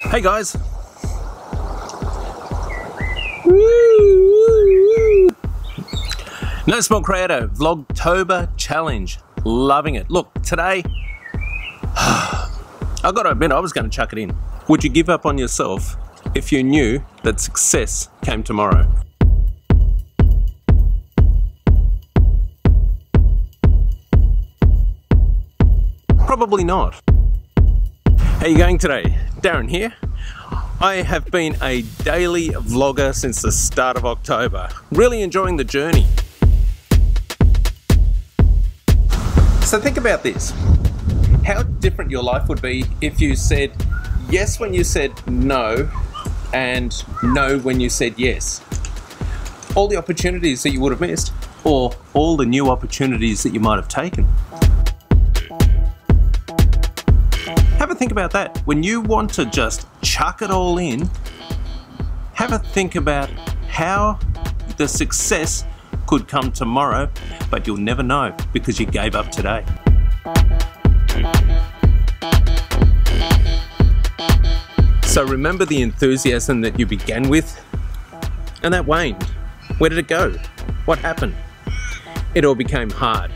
Hey guys. No Small Creator Vlogtober Challenge. Loving it. Look, today, I gotta admit, I was gonna chuck it in. Would you give up on yourself if you knew that success came tomorrow? Probably not. How are you going today? Darren here. I have been a daily vlogger since the start of October. Really enjoying the journey. So think about this. How different your life would be if you said yes when you said no and no when you said yes. All the opportunities that you would have missed or all the new opportunities that you might have taken. Think about that. When you want to just chuck it all in, have a think about how the success could come tomorrow, but you'll never know because you gave up today. So remember the enthusiasm that you began with and that waned. Where did it go? What happened? It all became hard.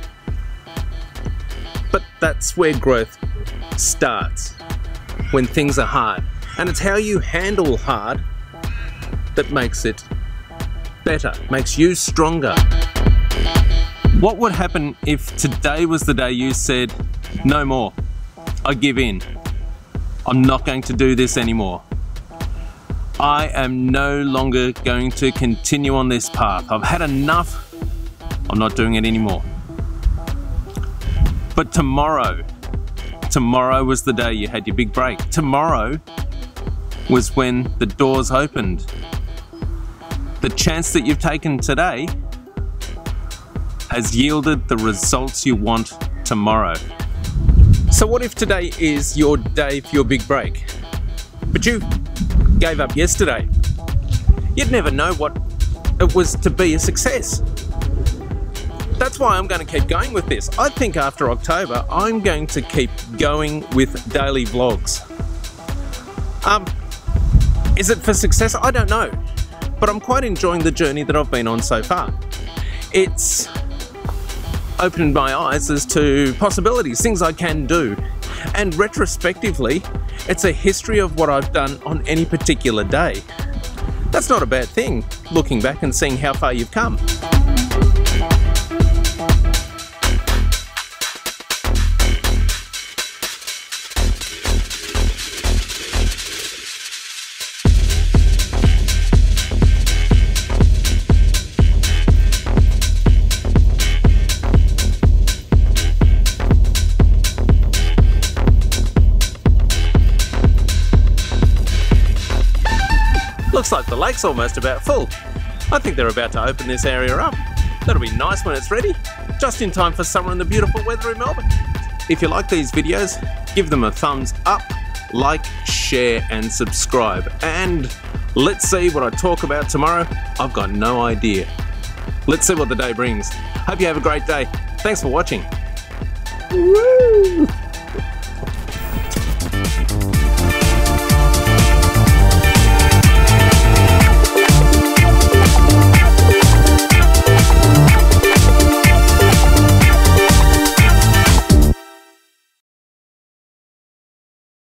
But that's where growth starts when things are hard. And it's how you handle hard that makes it better, makes you stronger. What would happen if today was the day you said, no more, I give in, I'm not going to do this anymore. I am no longer going to continue on this path. I've had enough, I'm not doing it anymore. But tomorrow, Tomorrow was the day you had your big break. Tomorrow was when the doors opened. The chance that you've taken today has yielded the results you want tomorrow. So what if today is your day for your big break? But you gave up yesterday. You'd never know what it was to be a success that's why I'm going to keep going with this. I think after October, I'm going to keep going with daily vlogs. Um, is it for success? I don't know, but I'm quite enjoying the journey that I've been on so far. It's opened my eyes as to possibilities, things I can do. And retrospectively, it's a history of what I've done on any particular day. That's not a bad thing, looking back and seeing how far you've come. Looks like the lake's almost about full. I think they're about to open this area up. That'll be nice when it's ready, just in time for summer and the beautiful weather in Melbourne. If you like these videos, give them a thumbs up, like, share and subscribe. And let's see what I talk about tomorrow. I've got no idea. Let's see what the day brings. Hope you have a great day. Thanks for watching. Woo!